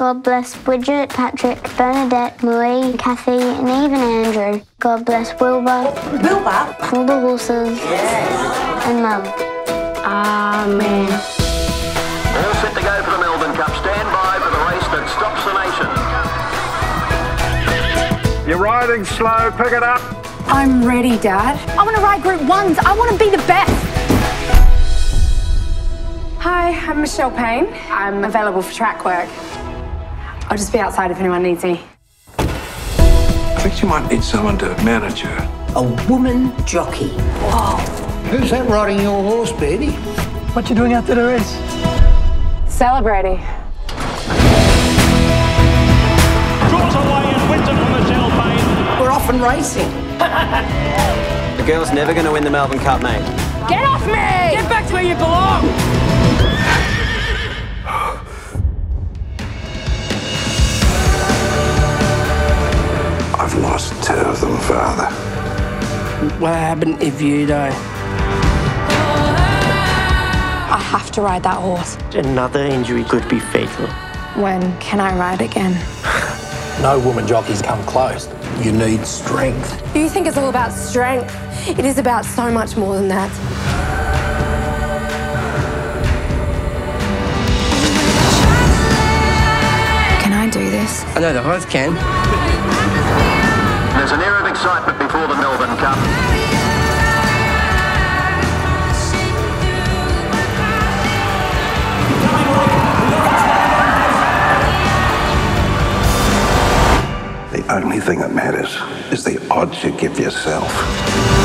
God bless Bridget, Patrick, Bernadette, Marie, Kathy, and even Andrew. God bless Wilbur, Wilbur? all the horses, Yes. and Mum. Amen. All set to go for the Melbourne Cup. Stand by for the race that stops the nation. You're riding slow, pick it up. I'm ready, Dad. I want to ride Group 1s. I want to be the best. Hi, I'm Michelle Payne. I'm available for track work. I'll just be outside if anyone needs me. I think you might need someone to manage her. A woman jockey. Oh. Who's that riding your horse, baby? What you doing after the race? Celebrating. Draws away and wins it for Michelle Payne. We're off and racing. The girl's never going to win the Melbourne Cup, mate. Get off me! Get back to where you belong! Father. What happened if you die? I have to ride that horse. Another injury could be fatal. When can I ride again? No woman jockeys come close. You need strength. You think it's all about strength. It is about so much more than that. Can I do this? I know the horse can. excitement before the Melbourne Cup. The only thing that matters is the odds you give yourself.